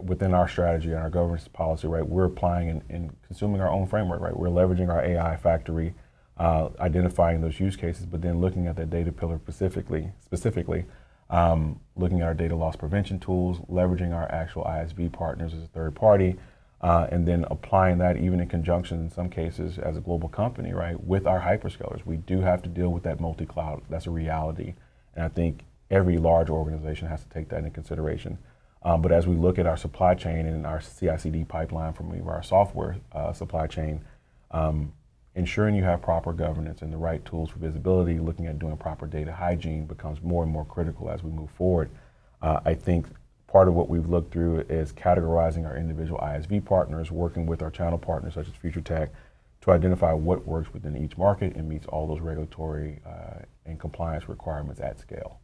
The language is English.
within our strategy and our governance policy, right, we're applying and, and consuming our own framework, right? We're leveraging our AI factory, uh, identifying those use cases, but then looking at that data pillar specifically, specifically, um, looking at our data loss prevention tools, leveraging our actual ISV partners as a third party, uh, and then applying that even in conjunction in some cases as a global company, right, with our hyperscalers. We do have to deal with that multi-cloud. That's a reality, and I think every large organization has to take that into consideration. Um, but as we look at our supply chain and our CI/CD pipeline from our software uh, supply chain, um, ensuring you have proper governance and the right tools for visibility, looking at doing proper data hygiene becomes more and more critical as we move forward. Uh, I think part of what we've looked through is categorizing our individual ISV partners, working with our channel partners such as FutureTech to identify what works within each market and meets all those regulatory uh, and compliance requirements at scale.